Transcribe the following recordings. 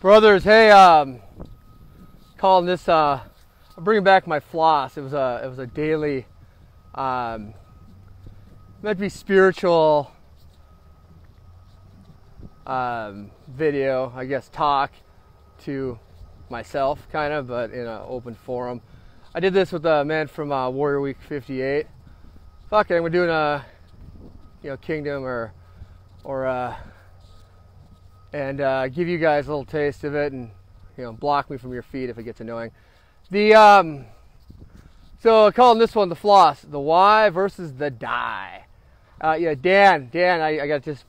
brothers hey um calling this uh i'm bringing back my floss. It was a it was a daily um meant to be spiritual um video i guess talk to myself kind of but in an open forum. I did this with a man from uh, warrior week 58 fuck it we're doing a you know kingdom or or uh and uh, give you guys a little taste of it and you know block me from your feed if it gets annoying. The um so I call this one the floss the why versus the die. Uh, yeah dan dan i, I got just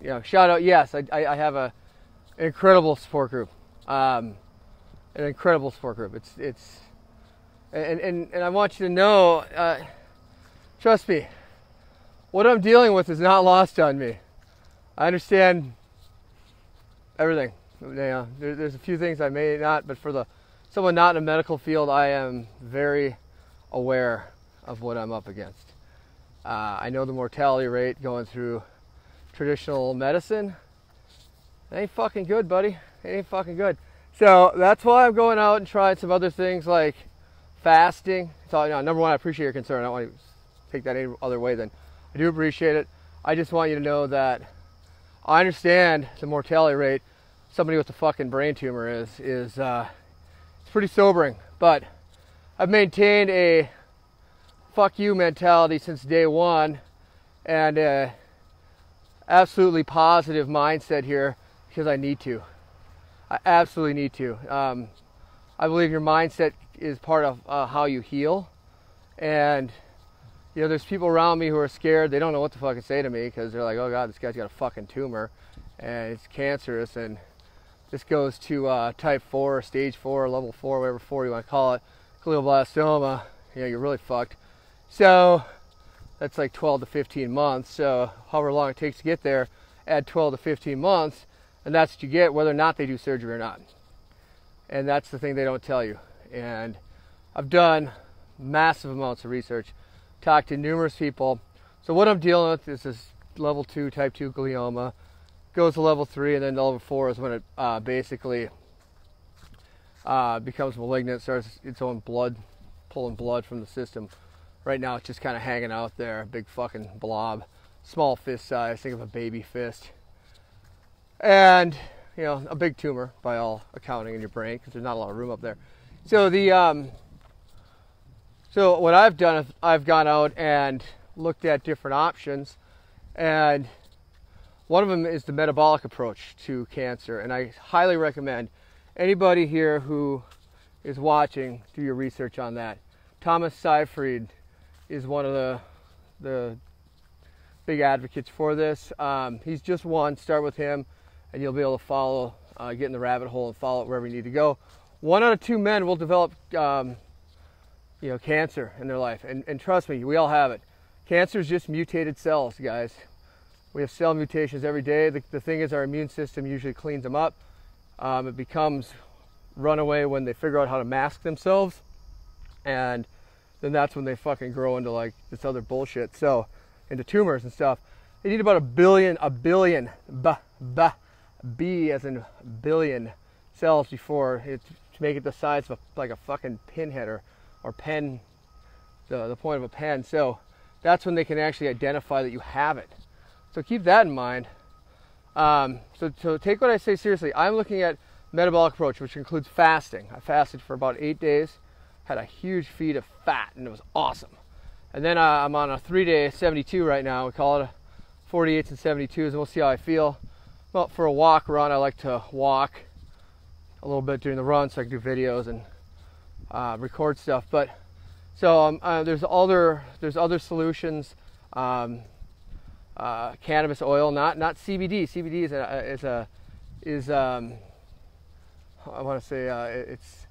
you know shout out yes i, I, I have a an incredible support group. Um, an incredible support group. It's it's and and, and i want you to know uh, trust me what i'm dealing with is not lost on me I understand everything. Yeah, there, there's a few things I may not, but for the someone not in the medical field, I am very aware of what I'm up against. Uh, I know the mortality rate going through traditional medicine. It ain't fucking good, buddy. It ain't fucking good. So that's why I'm going out and trying some other things like fasting. So, you know, number one, I appreciate your concern. I don't want to take that any other way than I do appreciate it. I just want you to know that I understand the mortality rate somebody with a fucking brain tumor is is uh, it's pretty sobering. But I've maintained a fuck you mentality since day one, and a absolutely positive mindset here because I need to. I absolutely need to. Um, I believe your mindset is part of uh, how you heal, and you know, there's people around me who are scared. They don't know what to fucking say to me because they're like, oh god, this guy's got a fucking tumor and it's cancerous. And this goes to uh, type 4, stage 4, level 4, whatever 4 you want to call it, glioblastoma. You know, you're really fucked. So that's like 12 to 15 months. So however long it takes to get there, add 12 to 15 months, and that's what you get whether or not they do surgery or not. And that's the thing they don't tell you. And I've done massive amounts of research talked to numerous people. So what I'm dealing with is this level two, type two glioma. Goes to level three, and then level four is when it uh, basically uh, becomes malignant, starts its own blood, pulling blood from the system. Right now, it's just kind of hanging out there, a big fucking blob, small fist size. Think of a baby fist, and you know, a big tumor by all accounting in your brain because there's not a lot of room up there. So the um, so what I've done is I've gone out and looked at different options, and one of them is the metabolic approach to cancer, and I highly recommend anybody here who is watching do your research on that. Thomas Seyfried is one of the the big advocates for this. Um, he's just one. Start with him, and you'll be able to follow, uh, get in the rabbit hole, and follow it wherever you need to go. One out of two men will develop um, you know, cancer in their life. And, and trust me, we all have it. Cancer is just mutated cells, guys. We have cell mutations every day. The, the thing is, our immune system usually cleans them up. Um, it becomes runaway when they figure out how to mask themselves. And then that's when they fucking grow into like this other bullshit. So, into tumors and stuff. They need about a billion, a billion, b, b, b as in billion cells before it to make it the size of a, like a fucking pinhead or or pen, the, the point of a pen. So that's when they can actually identify that you have it. So keep that in mind. Um, so, so take what I say seriously. I'm looking at metabolic approach, which includes fasting. I fasted for about eight days, had a huge feed of fat, and it was awesome. And then uh, I'm on a three-day 72 right now. We call it a 48s and 72s, and we'll see how I feel. Well, for a walk run, I like to walk a little bit during the run so I can do videos and uh, record stuff. But so um, uh, there's other there's other solutions. Um, uh, cannabis oil, not not CBD. CBD is a is a is um, I want to say uh, it's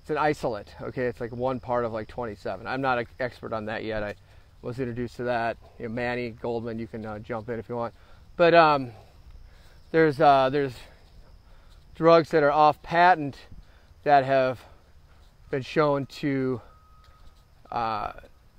it's an isolate. Okay, it's like one part of like 27. I'm not an expert on that yet. I was introduced to that. You know, Manny Goldman, you can uh, jump in if you want. But um, there's uh, there's drugs that are off patent that have been shown to uh,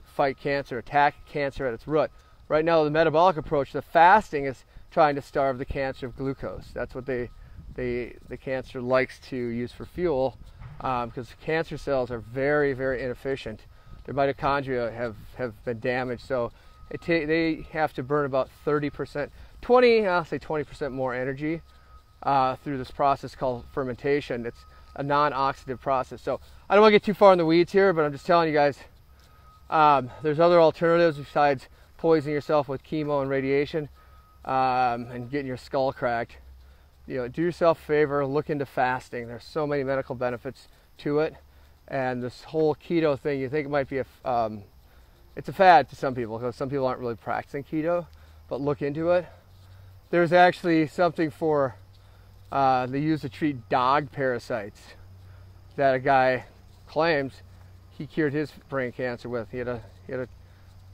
fight cancer, attack cancer at its root. Right now, the metabolic approach, the fasting, is trying to starve the cancer of glucose. That's what they they the cancer likes to use for fuel because um, cancer cells are very very inefficient. Their mitochondria have have been damaged, so they have to burn about 30%, 20, I'll say 20% more energy uh, through this process called fermentation. It's a non-oxidative process. So I don't want to get too far in the weeds here, but I'm just telling you guys, um, there's other alternatives besides poisoning yourself with chemo and radiation um, and getting your skull cracked. You know, do yourself a favor, look into fasting. There's so many medical benefits to it. And this whole keto thing, you think it might be a, um, it's a fad to some people because some people aren't really practicing keto, but look into it. There's actually something for uh, they use to treat dog parasites that a guy claims he cured his brain cancer with. He had a he had a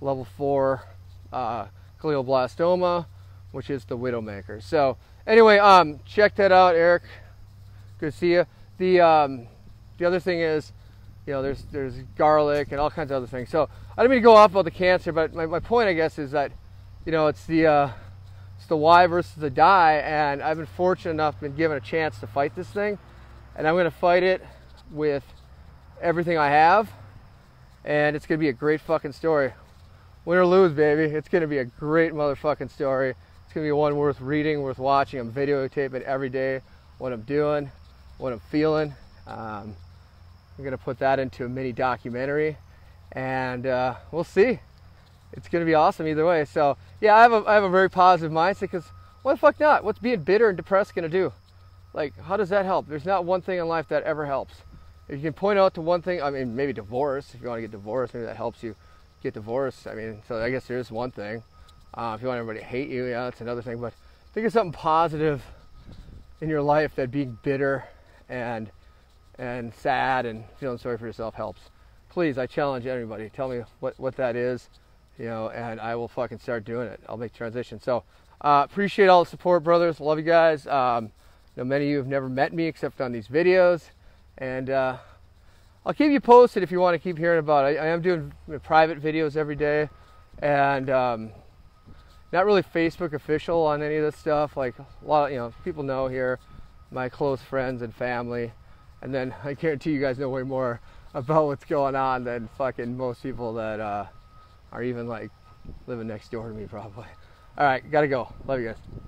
level four uh, glioblastoma, which is the widowmaker. So anyway, um, check that out, Eric. Good to see you. The um, the other thing is, you know, there's there's garlic and all kinds of other things. So I don't mean to go off about the cancer, but my, my point, I guess, is that, you know, it's the uh, it's the why versus the die, and I've been fortunate enough, been given a chance to fight this thing, and I'm going to fight it with everything I have, and it's going to be a great fucking story. Win or lose, baby, it's going to be a great motherfucking story. It's going to be one worth reading, worth watching. I'm videotaping every day what I'm doing, what I'm feeling. Um, I'm going to put that into a mini documentary, and uh, we'll see it's going to be awesome either way. So yeah, I have a, I have a very positive mindset because what the fuck not? What's being bitter and depressed going to do? Like, how does that help? There's not one thing in life that ever helps. If you can point out to one thing, I mean, maybe divorce. If you want to get divorced, maybe that helps you get divorced. I mean, so I guess there is one thing. Uh, if you want everybody to hate you, yeah, that's another thing. But think of something positive in your life that being bitter and and sad and feeling sorry for yourself helps. Please, I challenge everybody. Tell me what, what that is you know, and I will fucking start doing it. I'll make transition. So uh, appreciate all the support, brothers. Love you guys. Um, you know, many of you have never met me except on these videos, and uh, I'll keep you posted if you want to keep hearing about it. I, I am doing private videos every day, and um, not really Facebook official on any of this stuff. Like a lot of you know people know here, my close friends and family, and then I guarantee you guys know way more about what's going on than fucking most people that. Uh, or even like living next door to me probably. All right, gotta go. Love you guys.